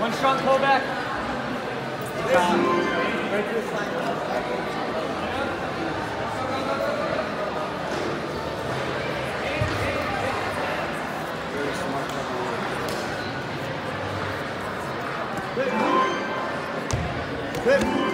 One strong pullback. Um, Hit.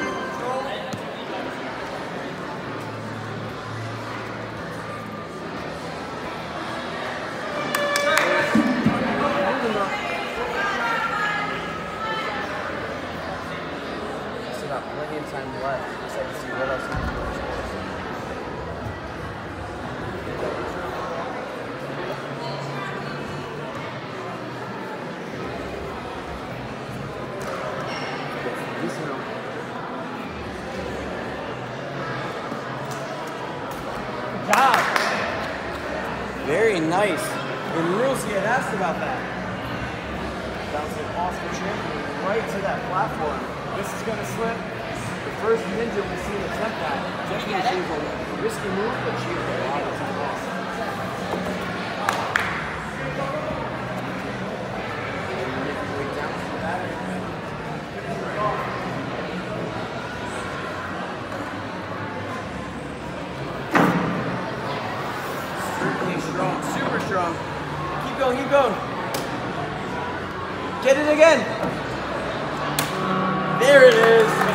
Still got plenty of time left. Just have to see what else he can do. in sports. Decent round. job. Very nice. The rules had asked about that. Bouncing off the champion right to that platform. This is going to slip. The first ninja we've seen attempt that. Definitely she was a risky move, but she was a lot of time off. Strong. Super strong. Keep going, keep going. Get it again. There it is.